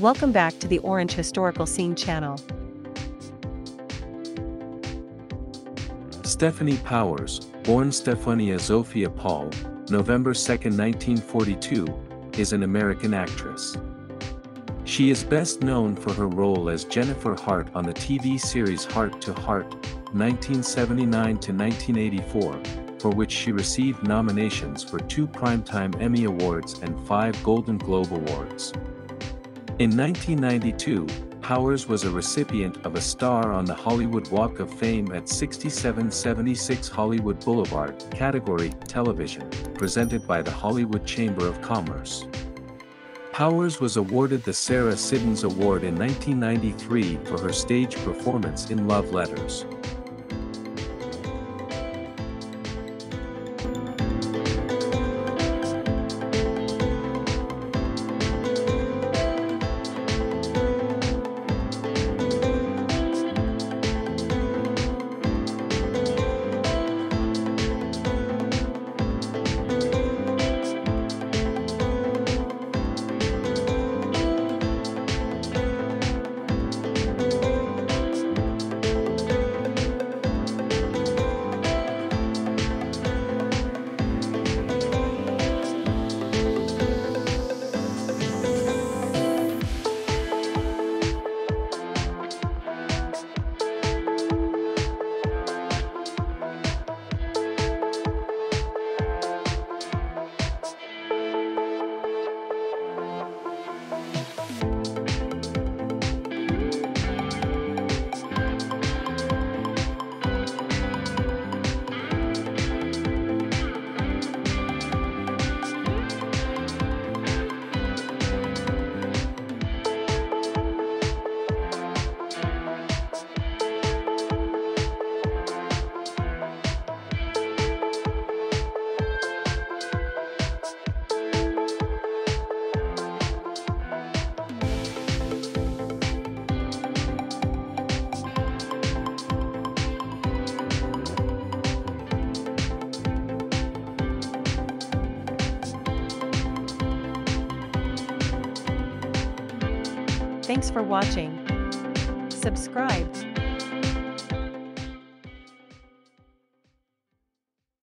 Welcome back to the Orange Historical Scene channel. Stefanie Powers, born Stefania Zofya Paul, November 2, 1942, is an American actress. She is best known for her role as Jennifer Hart on the TV series Hart to Hart, 1979 to 1984, for which she received nominations for two Primetime Emmy Awards and five Golden Globe Awards. In 1992, Powers was a recipient of a star on the Hollywood Walk of Fame at 6776 Hollywood Boulevard, category Television, presented by the Hollywood Chamber of Commerce. Powers was awarded the Sarah Siddons Award in 1993 for her stage performance in Love Letters. Thanks for watching. Subscribe.